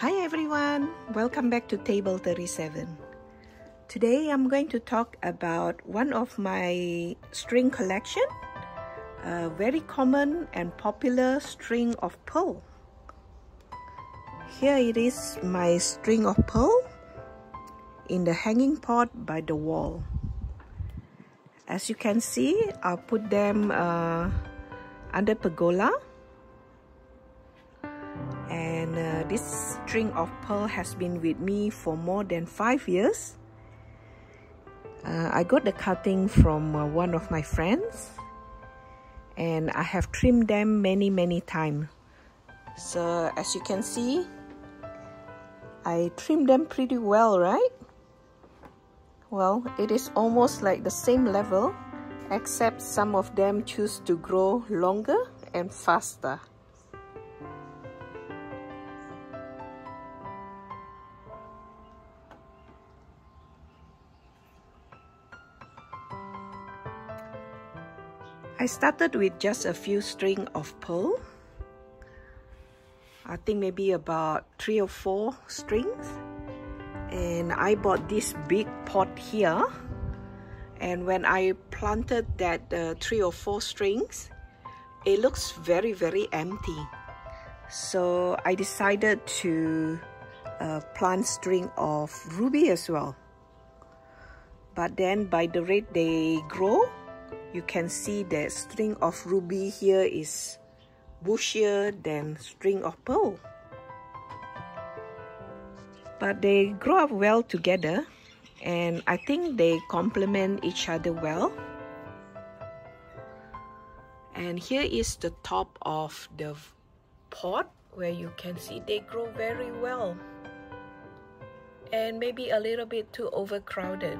Hi everyone, welcome back to Table 37. Today I'm going to talk about one of my string collection, a very common and popular string of pearl. Here it is my string of pearl in the hanging pot by the wall. As you can see, I'll put them uh, under pergola and uh, this string of pearl has been with me for more than five years. Uh, I got the cutting from uh, one of my friends and I have trimmed them many many times. So as you can see, I trimmed them pretty well, right? Well, it is almost like the same level except some of them choose to grow longer and faster. I started with just a few string of pearl. I think maybe about three or four strings. And I bought this big pot here. And when I planted that uh, three or four strings, it looks very, very empty. So I decided to uh, plant string of ruby as well. But then by the rate they grow, you can see that string of ruby here is bushier than string of pearl. But they grow up well together and I think they complement each other well. And here is the top of the pot where you can see they grow very well and maybe a little bit too overcrowded.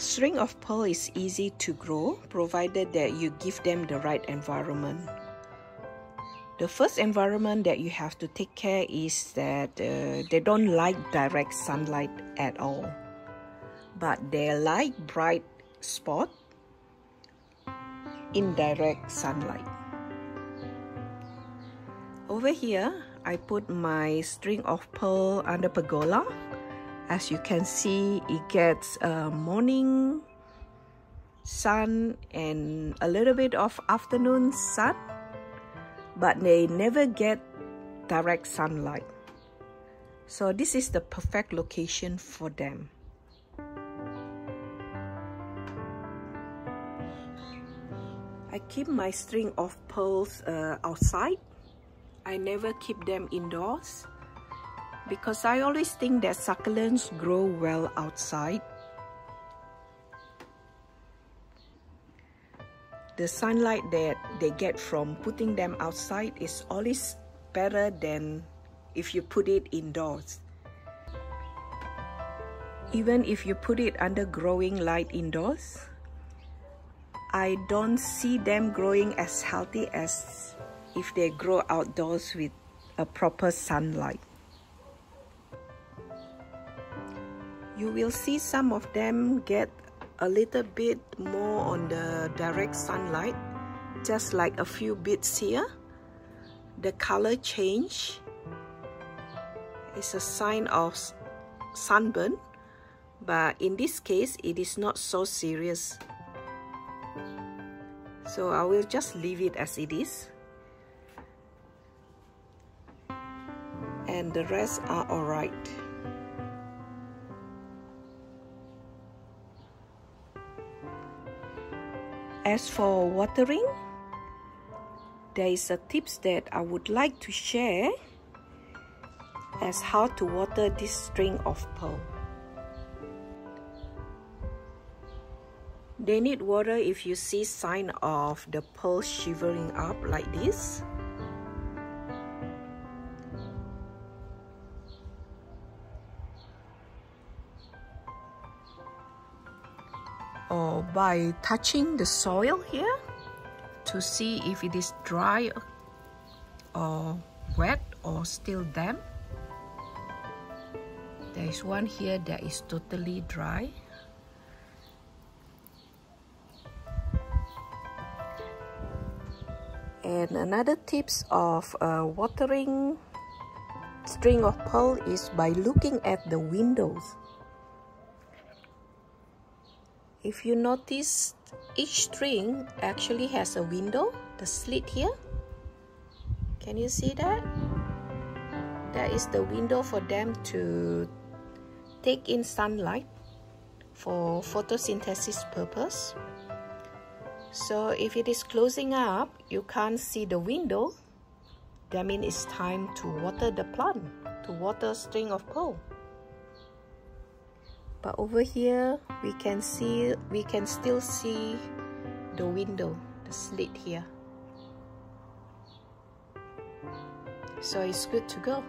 String of pearl is easy to grow provided that you give them the right environment. The first environment that you have to take care is that uh, they don't like direct sunlight at all, but they like bright spot indirect sunlight. Over here, I put my string of pearl under pergola as you can see it gets a morning sun and a little bit of afternoon sun but they never get direct sunlight. So this is the perfect location for them. I keep my string of pearls uh, outside. I never keep them indoors because I always think that succulents grow well outside. The sunlight that they get from putting them outside is always better than if you put it indoors. Even if you put it under growing light indoors, I don't see them growing as healthy as if they grow outdoors with a proper sunlight. You will see some of them get a little bit more on the direct sunlight just like a few bits here. The color change is a sign of sunburn but in this case it is not so serious. So I will just leave it as it is. And the rest are alright As for watering, there is a tips that I would like to share as how to water this string of pearl. They need water if you see sign of the pearl shivering up like this. By touching the soil here to see if it is dry or wet or still damp. There is one here that is totally dry. And another tips of uh, watering string of pearl is by looking at the windows. If you notice, each string actually has a window, the slit here. Can you see that? That is the window for them to take in sunlight for photosynthesis purpose. So if it is closing up, you can't see the window, that means it's time to water the plant, to water string of pearl. But over here, we can see, we can still see the window, the slit here. So it's good to go.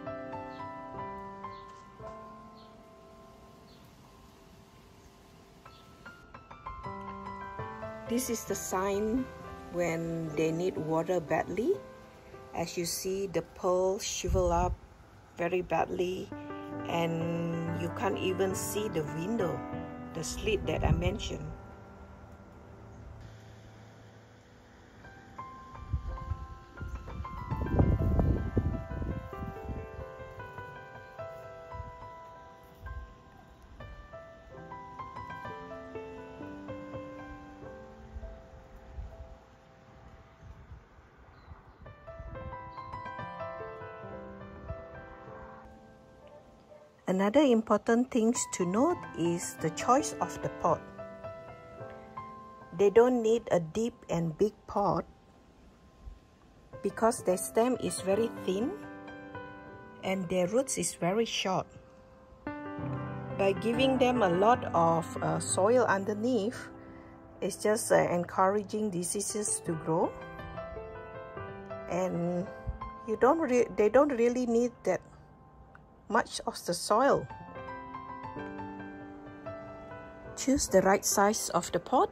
This is the sign when they need water badly. As you see, the pearl shrivel up very badly and you can't even see the window, the slit that I mentioned. Another important thing to note is the choice of the pot. They don't need a deep and big pot because their stem is very thin and their roots is very short. By giving them a lot of uh, soil underneath, it's just uh, encouraging diseases to grow and you don't they don't really need that much of the soil. Choose the right size of the pot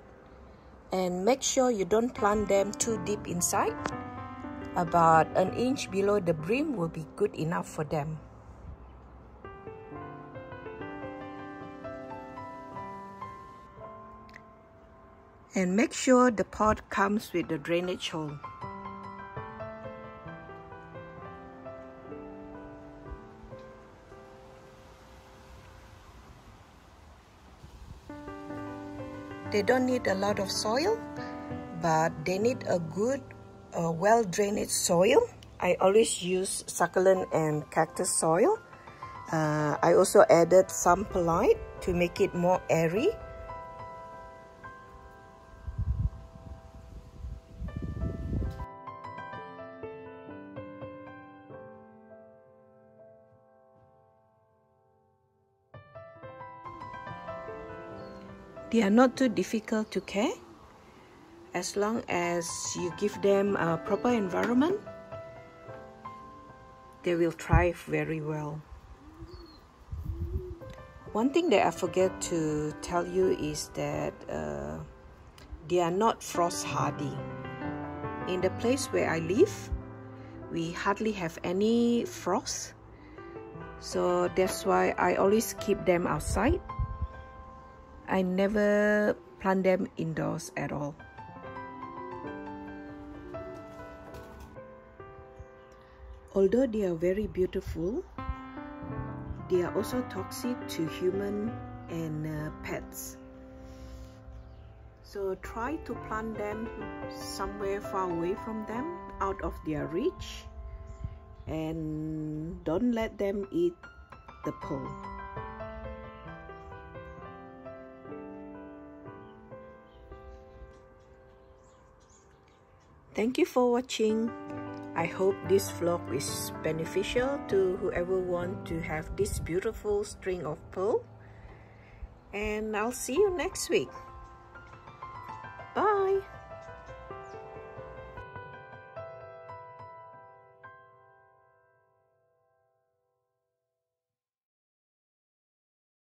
and make sure you don't plant them too deep inside. About an inch below the brim will be good enough for them. And make sure the pot comes with the drainage hole. They don't need a lot of soil, but they need a good, uh, well-drained soil. I always use succulent and cactus soil. Uh, I also added some perlite to make it more airy. They are not too difficult to care as long as you give them a proper environment they will thrive very well. One thing that I forget to tell you is that uh, they are not frost hardy. In the place where I live, we hardly have any frost. So that's why I always keep them outside I never plant them indoors at all. Although they are very beautiful, they are also toxic to human and uh, pets. So try to plant them somewhere far away from them, out of their reach, and don't let them eat the pole. Thank you for watching. I hope this vlog is beneficial to whoever want to have this beautiful string of pearl. And I'll see you next week. Bye.